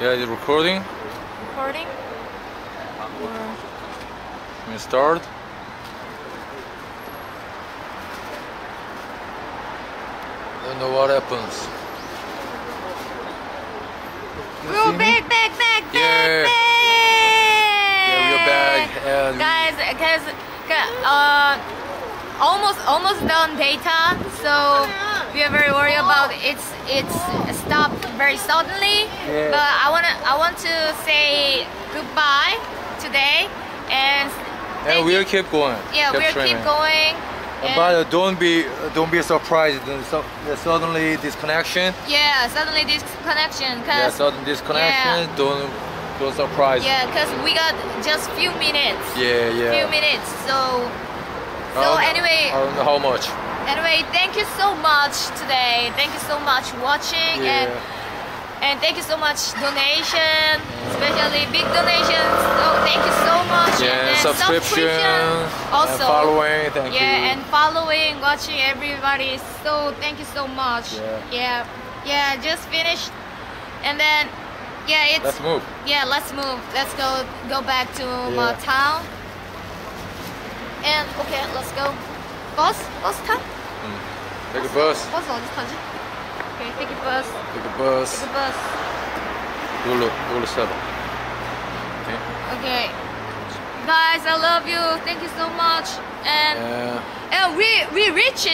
Yeah, the recording. Recording? Or We start. Don't know what happens. We're back, back, back, back, Yeah. back! Yeah, we're back and Guys, because uh, almost almost done data, so we are very worried about it's it's stopped very suddenly. Yeah. But I wanna I want to say goodbye today and and we'll you. keep going. yeah we'll keep going. And But uh, don't be don't be surprised. so- suddenly disconnection. yeah, suddenly this connection, Yeah, sudden disconnection. Yeah. Don't don't surprise. yeah, cause we got just few minutes. Yeah, yeah. Few minutes. So so anyway. I don't know how much. Anyway, thank you so much today. Thank you so much watching Yeah. and and thank you so much donation, especially big donations. So thank you so much. Yeah, and then subscription, also. and following. Thank yeah, you. and following, watching everybody. So thank you so much. Yeah. yeah, yeah, just finished, and then yeah, it's Let's move. yeah, let's move. Let's go go back to my town. And okay, let's go. Boss, boss bus 타? Take a bus. 버스 어디 타지? Okay, take a bus. Take a bus. Take a bus. 이걸로 이걸로 stop. Okay. Okay. Guys, I love you. Thank you so much. And Yeah. and we we reached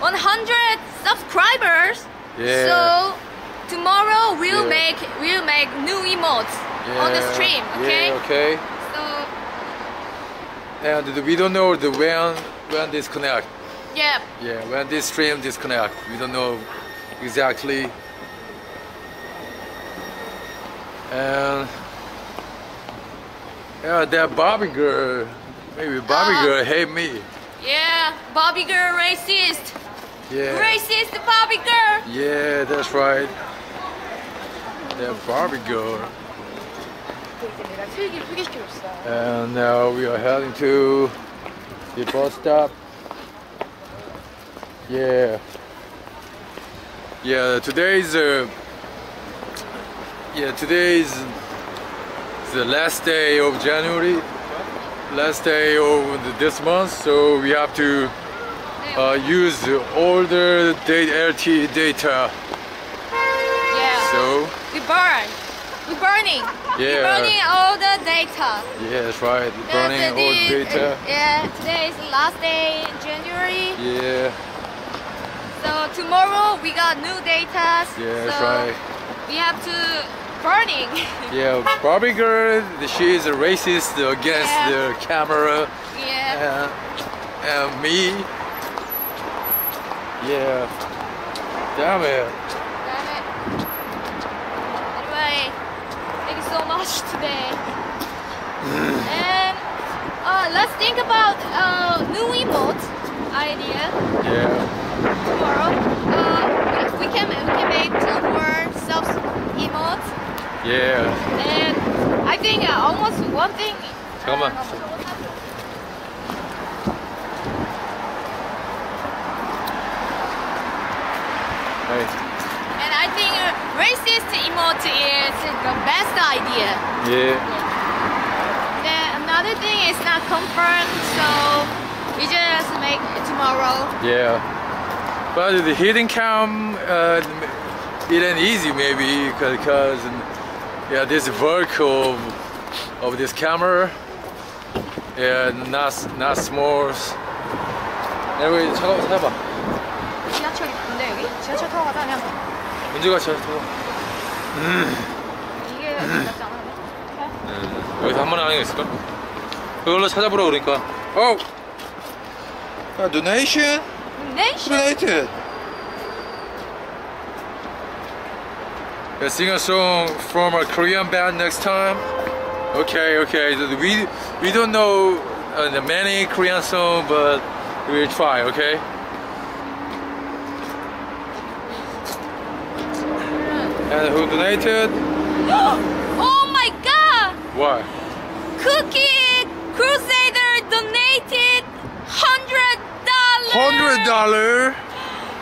100 subscribers. Yeah. So tomorrow we'll Yeah. make we'll make new emotes on the Yeah. stream. Okay. Yeah, okay. So And we don't know the when when disconnect. Yeah. Yeah, when this stream disconnect, we don't know exactly. And yeah, that Bobby girl, maybe Bobby uh, girl hate me. Yeah, Bobby girl racist. Yeah. Racist Bobby girl. Yeah, that's right. That Barbie girl. And now we are heading to the bus stop. Yeah. Yeah, today is uh, yeah, today is the last day of January. Last day of the- this month, so we have to uh, use all the data LTE data. yeah. So we burn. We burning. Yeah. burning all the data. yeah, that's right. Yeah, Burning all today- data. Yeah, today is the last day in January. Yeah, So tomorrow we got new data. yeah, that's so right. We have to burning. Yeah, Barbie girl, she is a racist against Yeah. the camera yeah. and, and me. Yeah. Damn it. Damn it. Anyway, thank you so much today. and uh, let's think about uh, new emote idea. Yeah tomorrow. Uh, we can we can make two more self emotes. Yeah. And I think uh, almost one thing. Come on. Right. And I think uh, racist emote is the best idea. Yeah. Then another thing is not confirmed, so we just make tomorrow. Yeah. But the hidden cam, uh, it ain't easy maybe because yeah, this work of, of this camera, yeah, not not small. Anyway, 차가 타봐. 지하철 있는데 여기 지하철 타고 가자 그냥. 은주가 차 타봐. 이게 낫지 않아? 근데? 여기서 한 번에 하는 게 있을까? 그걸로 찾아보라 그러니까. 어. 아, donation 네? donated. Yeah, sing a song from a Korean band next time. Okay, okay. We we don't know uh, the many Korean song, but we'll try. Okay. And who donated? oh my god! What? Cookie Crusader donated hundred dollars. Hundred dollar.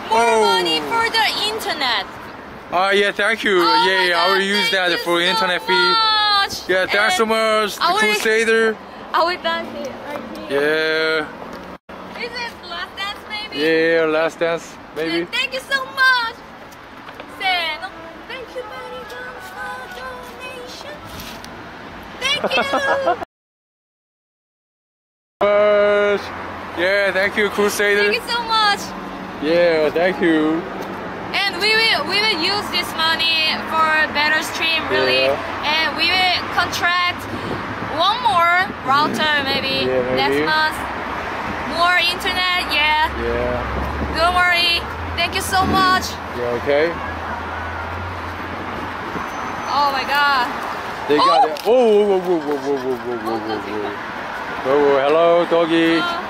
More Oh. money for the internet. Ah, yeah, thank you. Oh yeah, yeah, I will use that for so internet fee. Yeah, thanks so much. The Crusader. I will dance it right here. Yeah, Is it last dance maybe? yeah, last dance, maybe. Thank you so much. Say no. Thank you very much for donation. Thank you. Much. Yeah, thank you, Crusader. Thank you so much. Yeah, thank you. And we will we will use this money for better stream really. Yeah. And we will contract one more router maybe, Yeah, maybe. next month. More internet, yeah. Yeah, Don't worry. Thank you so much. yeah, okay. Oh my god. They got Oh! it. Oh, whoa, whoa, whoa, whoa, whoa, whoa, whoa. Whoa, whoa, hello, doggy. Uh,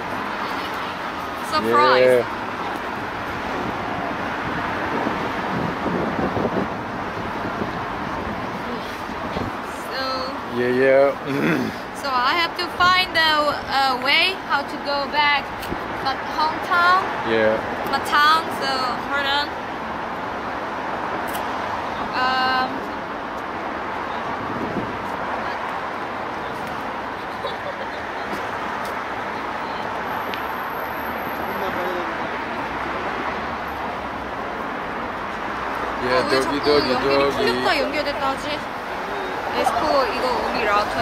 surprise. Yeah. So Yeah, yeah. So I have to find a, uh, way how to go back my hometown, yeah. my town. So hold on. Um, 예, 저기 저기 저기. 클립과 연결됐다 하지? 에스코 이거 우리 라우터